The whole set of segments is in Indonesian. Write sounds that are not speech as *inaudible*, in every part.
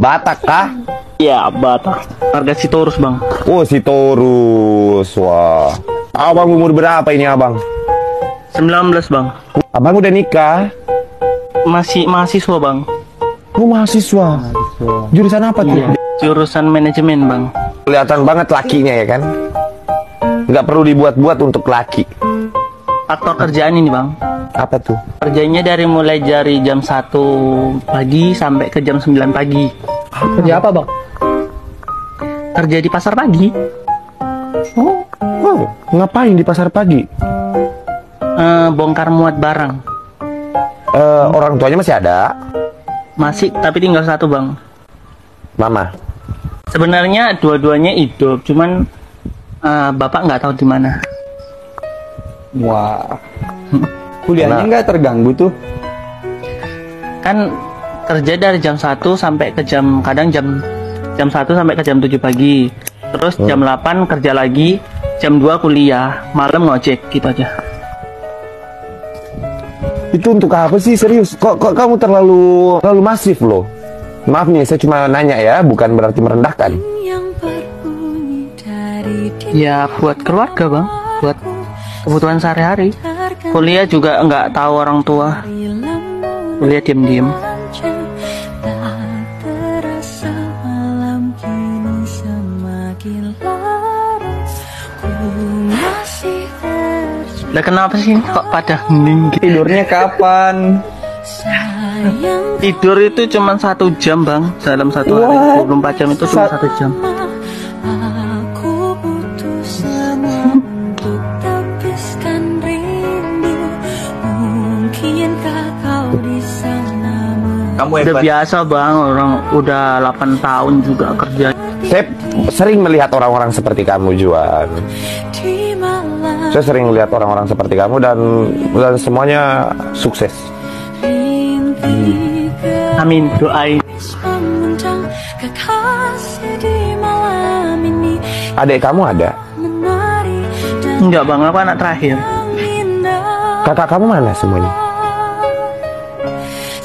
Batak kah? Iya, Batak. Harga Sitorus, Bang. Oh, si Torus. Wah. Abang umur berapa ini, Abang? 19, Bang. Abang udah nikah? Masih mahasiswa, Bang. Oh, mahasiswa. Jurusan apa tuh? Iya. Jurusan manajemen, Bang. Kelihatan banget lakinya ya kan? Nggak perlu dibuat-buat untuk laki. Faktor kerjaan ini, Bang. Apa tuh? Kerjanya dari mulai dari jam 1 pagi sampai ke jam 9 pagi. Kerja apa bang? Kerja di pasar pagi. Oh, wow. Ngapain di pasar pagi? Eh, bongkar muat barang. Eh, orang tuanya masih ada? Masih, tapi tinggal satu, Bang. Mama. Sebenarnya dua-duanya hidup, cuman eh, bapak nggak tahu di mana. Wah. *laughs* Kuliahnya Nah. nggak terganggu tuh. Kan kerja dari jam 1 sampai ke jam kadang jam jam 1 sampai ke jam 7 pagi. Terus jam 8 kerja lagi, jam 2 kuliah, malam ngojek gitu aja. Itu untuk apa sih serius? Kok, kok kamu terlalu terlalu masif loh? Maaf nih, saya cuma nanya ya, bukan berarti merendahkan. Ya buat keluarga, Bang. Buat kebutuhan sehari-hari. Kuliah juga nggak tahu orang tua. Kuliah diem-diem. Tak terasa malam kini semakin larut Ku masih terjadi Lah kenapa sih kok pada hening gitu? Tidurnya kapan? Tidur itu cuma satu jam, Bang. Dalam satu hari 24 jam itu cuma Sa- satu jam. Kamu Udah biasa, Bang. Orang udah 8 tahun juga kerja. Saya sering melihat orang-orang seperti kamu, Juan. Saya sering melihat orang-orang seperti kamu dan dan semuanya sukses. rintik Amin, doain. Adik kamu ada? Enggak, Bang. Apa anak terakhir? Kakak kamu mana semuanya?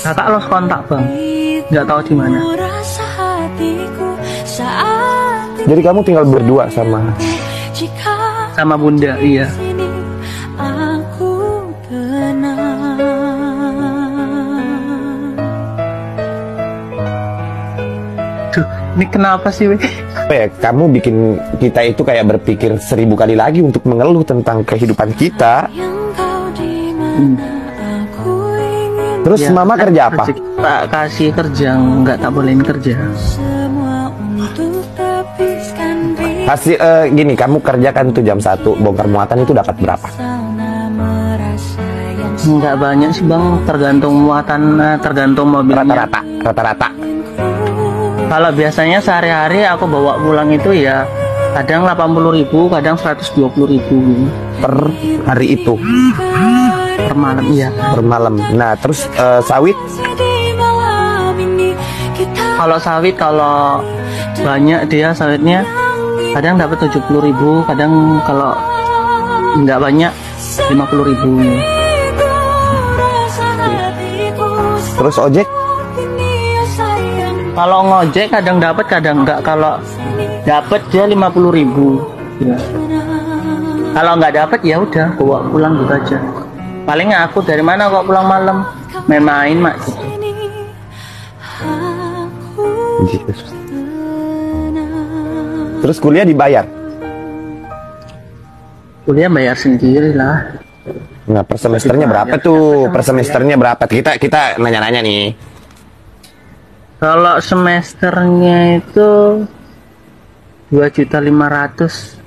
Kakak los kontak, Bang. Nggak tahu di mana. Jadi kamu tinggal berdua sama Sama Bunda, iya. Duh, ini kenapa sih, apa ya? Kamu bikin kita itu kayak berpikir seribu kali lagi untuk mengeluh tentang kehidupan kita. yang Terus Ya, mama kan kerja apa? Tak kasih kerja, nggak tak bolehin kerja. Hasil eh, gini, kamu kerjakan tuh jam 1 bongkar muatan itu dapat berapa? Nggak banyak sih, Bang. Tergantung muatan, eh, tergantung mobilnya. Rata-rata, rata-rata. Kalau biasanya sehari-hari aku bawa pulang itu ya kadang 80.000, kadang 120.000 per hari itu per malam iya. per malam. Nah, terus eh, sawit Kalau sawit kalau banyak dia sawitnya kadang dapat 70.000, kadang kalau nggak banyak 50.000. rasa hatiku terus ojek Kalau ngojek kadang dapat, kadang nggak. Kalau dapat dia 50.000. Ya. Kalau nggak dapat ya udah bawa pulang gitu aja. Paling aku dari mana kok pulang malam main-main mak gitu. tenang Terus kuliah dibayar. Kuliah bayar sendiri lah. Nah, per semesternya berapa tuh? Per semesternya berapa? Kita kita nanya-nanya nih. Kalau semesternya itu dua juta lima ratus.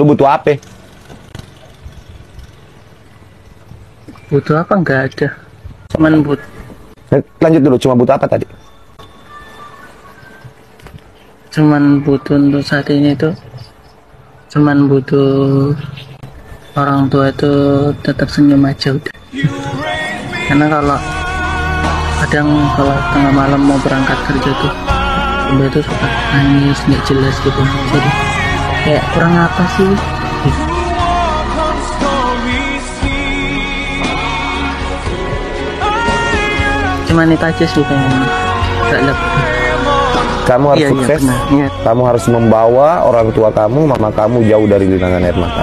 Lu butuh apa? Butuh apa nggak ada. Cuman but Lanjut dulu, cuma butuh apa tadi? cuman butuh untuk saat ini itu cuman butuh orang tua itu tetap senyum aja udah karena kalau kadang kalau tengah malam mau berangkat kerja tuh itu suka nangis nggak jelas gitu jadi kayak kurang apa sih cuman itu aja sih pengen gak lebih Kamu harus Iya, iya, sukses. benar. Iya. Kamu harus membawa orang tua kamu, mama kamu jauh dari genangan air mata.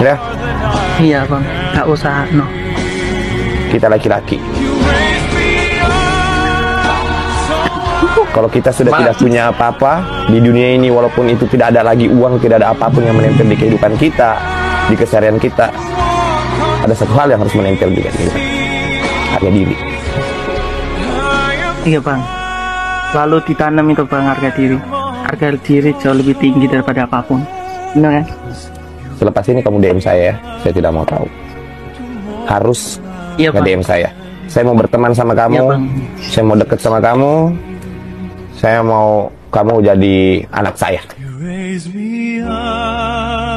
Ya, iya bang gak usah no kita laki-laki. Kalau kita sudah tidak punya apa-apa di dunia ini, walaupun itu tidak ada lagi uang, tidak ada apa pun yang menempel di kehidupan kita, di keseharian kita, ada satu hal yang harus menempel di kehidupan harga diri. iya bang lalu ditanam itu bang harga diri harga diri jauh lebih tinggi daripada apa pun benar kan Selepas ini kamu DM saya, ya. saya tidak mau tahu. Harus iya nge DM saya. Saya mau berteman sama kamu, Iya, Bang. saya mau deket sama kamu, saya mau kamu jadi anak saya. You raise me up.